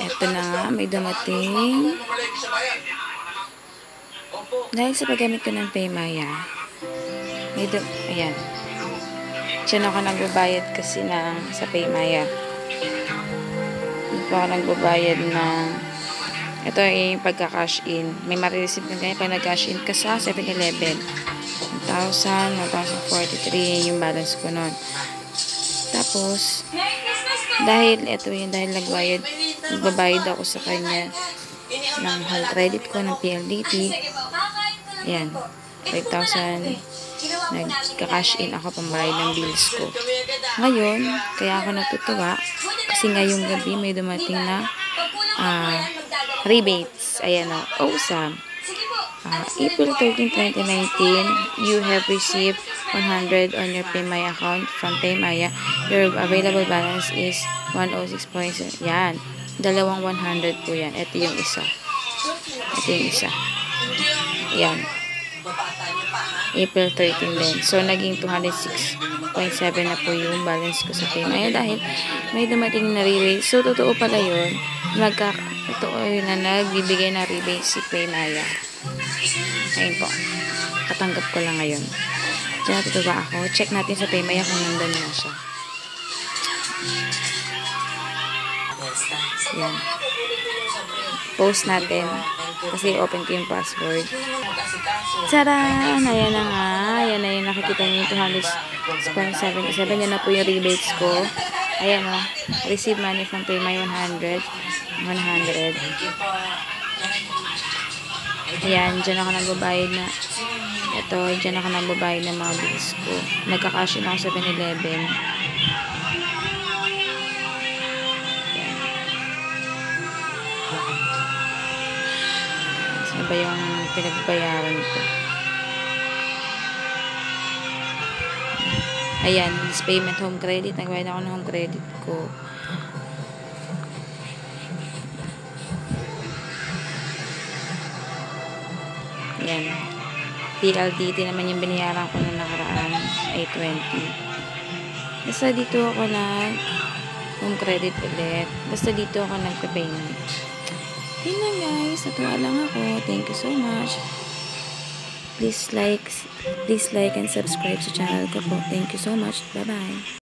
Ito na nga, may dumating. Dahil sa paggamit ko ng Paymaya, may dum... Ayan. Diyan ako nagbabayad kasi ng sa Paymaya. Dito ako nagbabayad ng ito ay pagka-cash in. May marireceive ka ganyan pag nag-cash in ka sa 7-Eleven. 1,000, 1,043 yung balance ko nun. Tapos, dahil ito yung dahil nagbayad, nagbabayad ako sa kanya ng whole credit ko ng PLDT. Ayan, 5,000 nagka-cash in ako pambayad ng bills ko. Ngayon, kaya ako natutuwa kasi ngayong gabi may dumating na uh, rebates. Ayan o, awesome. Uh, April 13, 2019, you have received 100 on your PayMaya account from PayMaya. Your available balance is 106.7. Yan. Dalawang 100 po yan. Ito yung isa. Ito yung isa. Yan. April 13 din. So, naging 206.7 na po yung balance ko sa PayMaya dahil may dumating na rebate. So, totoo pala yun. Magka, totoo yun na nagbibigay na rebate si PayMaya. Ayun po. Katanggap ko lang ngayon. Diyan natutuwa ako. Check natin sa PayMaya kung nandun na siya. Yan. Post natin. Kasi open ko yung password. Tadaan! Ayan na nga. Ayan na yung nakikita niyo yung 200.77. Yan na po yung rebates ko. Ayan o. Oh. Receive money from PayMay 100. 100. Ayan. Diyan ako nagbabayad na. Ito. Diyan ako nagbabayad ng mga bills ko. Nagka-cash in ako sa 7-Eleven. Ano ba yung pinagbayaran ko? Ayan, this payment home credit. Nagbayad ako ng home credit ko. Ayan. PLDT naman yung binayaran ko na nakaraan ay 20. Basta dito ako na home credit ulit. Basta dito ako nagpa-payment. Yun lang guys. Natuwa lang ako. Thank you so much. Please like, please like and subscribe sa channel ko po. Thank you so much. Bye-bye.